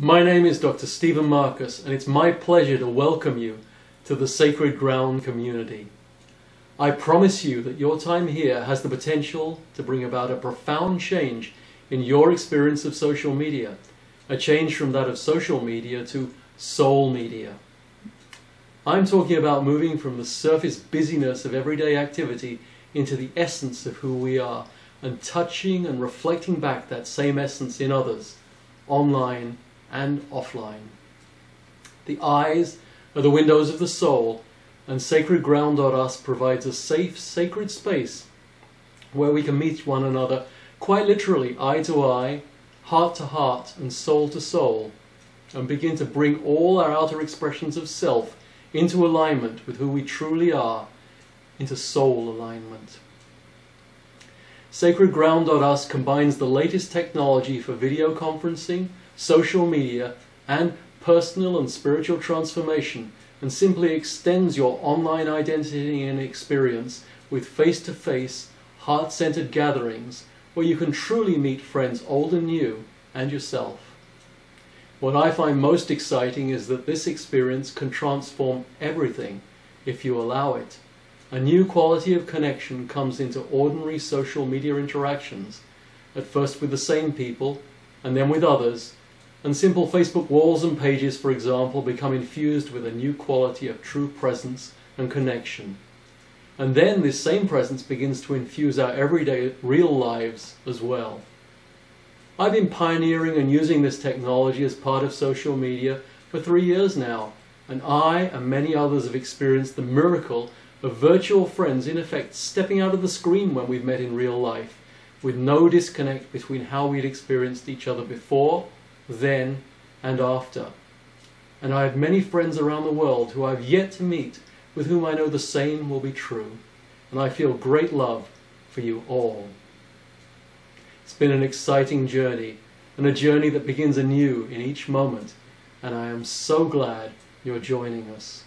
My name is Dr. Stephen Marcus, and it's my pleasure to welcome you to the Sacred Ground community. I promise you that your time here has the potential to bring about a profound change in your experience of social media, a change from that of social media to soul media. I'm talking about moving from the surface busyness of everyday activity into the essence of who we are and touching and reflecting back that same essence in others, online and offline. The eyes are the windows of the soul, and sacredground.us provides a safe, sacred space where we can meet one another quite literally eye to eye, heart to heart, and soul to soul, and begin to bring all our outer expressions of self into alignment with who we truly are, into soul alignment. SacredGround.us combines the latest technology for video conferencing, social media, and personal and spiritual transformation and simply extends your online identity and experience with face to face, heart centered gatherings where you can truly meet friends old and new and yourself. What I find most exciting is that this experience can transform everything if you allow it. A new quality of connection comes into ordinary social media interactions, at first with the same people, and then with others, and simple Facebook walls and pages, for example, become infused with a new quality of true presence and connection. And then this same presence begins to infuse our everyday real lives as well. I've been pioneering and using this technology as part of social media for three years now, and I and many others have experienced the miracle of virtual friends in effect stepping out of the screen when we've met in real life, with no disconnect between how we'd experienced each other before, then, and after. And I have many friends around the world who I have yet to meet with whom I know the same will be true, and I feel great love for you all. It's been an exciting journey, and a journey that begins anew in each moment, and I am so glad you're joining us.